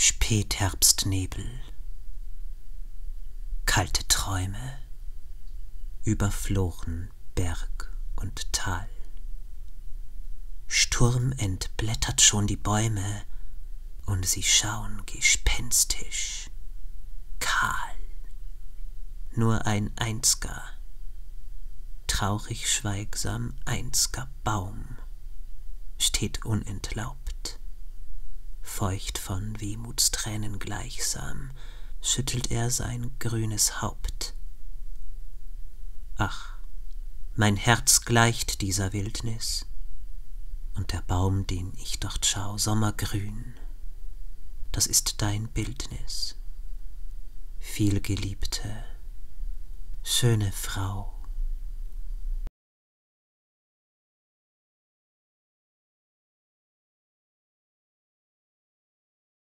Spätherbstnebel, kalte Träume überfloren Berg und Tal. Sturm entblättert schon die Bäume, und sie schauen gespenstisch, kahl. Nur ein einzger, traurig schweigsam einzger Baum steht unentlaubt. Feucht von Wehmutstränen gleichsam schüttelt er sein grünes Haupt. Ach, mein Herz gleicht dieser Wildnis, und der Baum, den ich dort schau, sommergrün, das ist dein Bildnis, vielgeliebte, schöne Frau.